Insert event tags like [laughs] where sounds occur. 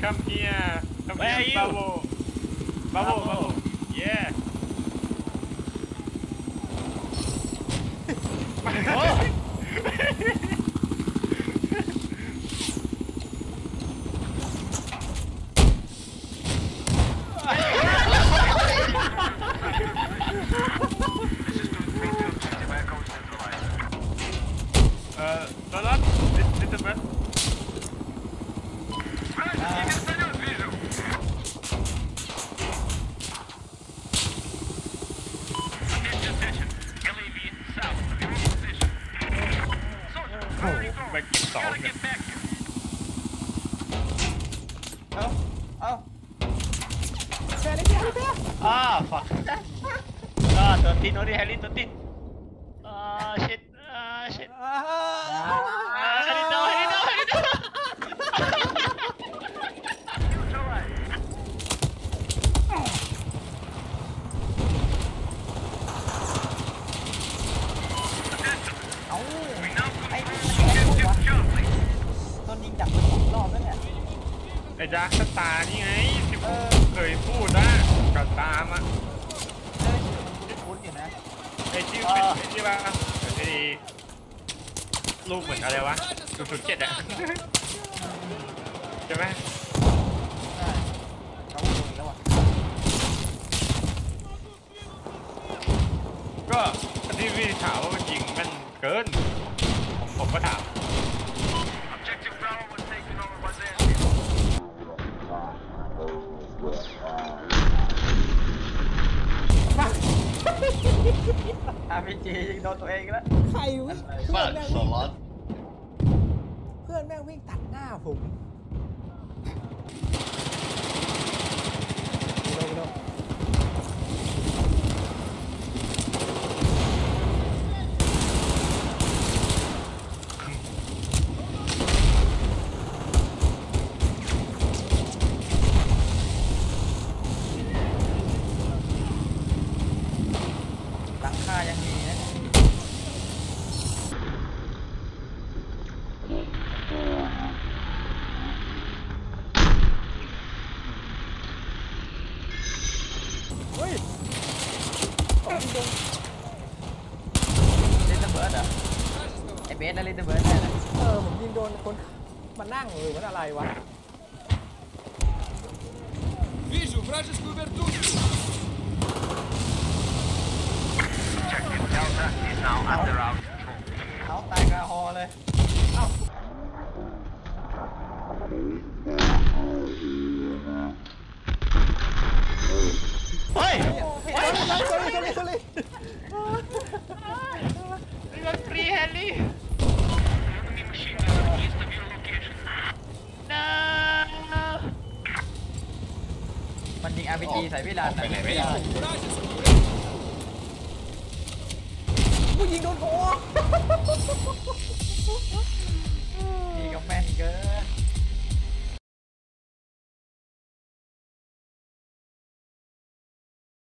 come here. Come Where here are you? Bravo Bravo Bravo. Bravo yeah. [laughs] โ solved it. Oh, oh. Ah, fuck. [laughs] ah, 13 already, Heli, 13. Ah, shit. Ah, shit. Ah, Heli, no, Heli, no, Heli, no. Oh, I. ต้นยิงดักมันสองรอบแล้วเนี่ยไอ้ดาร์คสตาร์นี่ไงที่เอผมอเคยพูดนะกับตามอะเออมันคุ้นๆอยู่นะไอ้ที่เป็นไอ้ที่ว่าไอ้ลูกเหมือนอะไรวะศูนย์ศูนย์เจ็ดอะใช่ไหมใช่เขาโดนแล้วอะก็ที่พี่ถามว่ามันยิงแมันเกิน ผมผมก็ถาม อาร์พีจียิงโดนตัวเองอีกแล้วใครวิ่งเพื่อน fuck แม่ง so วิ่ง lot เพื่อนแม่งวิ่งตัดหน้าผมเร็วเร็ว หลังคายังมีนะ เฮ้ยผมยิงโดน เล่นเบิร์ดเหรอไอเบสน่ะเล่นเบิร์ดแน่นะ เออผมยิงโดนคนมานั่งหรือมันอะไรวะ Вижу вражескую вертушку! เขาตายกาฮอเลย เ โอ้ยสลีสลีสลีนี่มันฟรีแฮร์รี่ no มันยิง RPG ใส่พี่ลานไปไหนไม่ได้ผู้หญิงโดนโกงนี่ก็แม่นเกิน